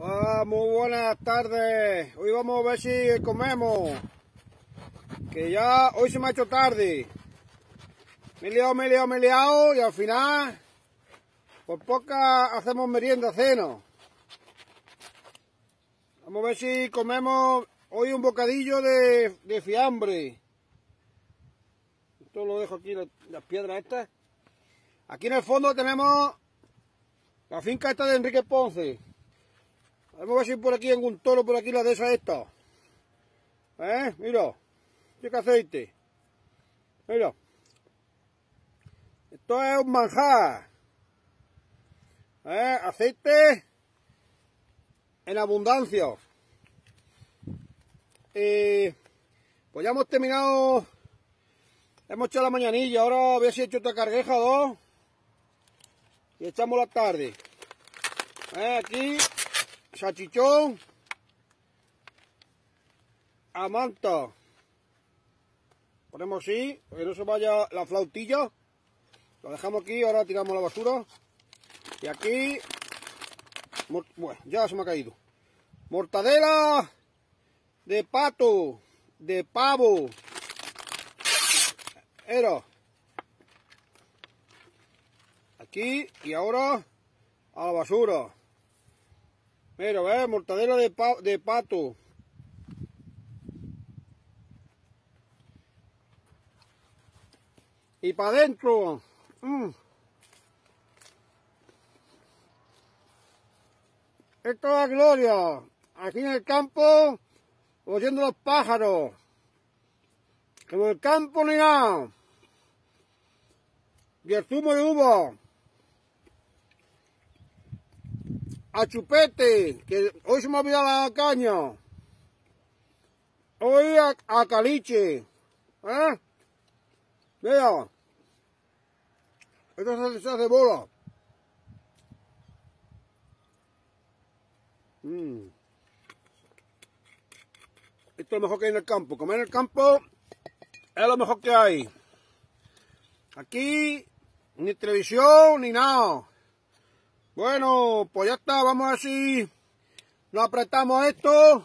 Hola, muy buenas tardes. Hoy vamos a ver si comemos. Que ya hoy se me ha hecho tarde. Me he liado, me he liado, me he liado y al final por poca hacemos merienda, cena. Vamos a ver si comemos hoy un bocadillo de, de fiambre. Esto lo dejo aquí, las piedras estas. Aquí en el fondo tenemos la finca esta de Enrique Ponce. Vamos a ver si por aquí un toro, por aquí la de esa esta. ¿Eh? Mira. qué aceite. Mira. Esto es un manjar. ¿Eh? Aceite en abundancia. Eh, pues ya hemos terminado. Hemos hecho la mañanilla. Ahora a si he hecho esta cargueja dos y echamos la tarde. Eh, aquí, salchichón, a manta. Ponemos así, que no se vaya la flautilla. Lo dejamos aquí, ahora tiramos la basura. Y aquí, bueno, ya se me ha caído. Mortadela de pato, de pavo. Era. Aquí y ahora a la basura. Mira, ve, mortadela de, de pato. Y para adentro. Mm. Esto es gloria. Aquí en el campo, oyendo los pájaros. Como el campo ni nada. Y el zumo de uva. A chupete, que hoy se me ha olvidado la caña. Hoy a, caliche. ¿Eh? Mira. Esto se, hace bola. Mm. Esto es lo mejor que hay en el campo. Comer en el campo es lo mejor que hay. Aquí ni televisión ni nada. Bueno, pues ya está, vamos a ver nos apretamos esto.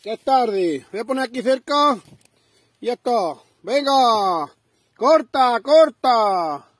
Que es tarde. Voy a poner aquí cerca. Y ya está. Venga. Corta, corta.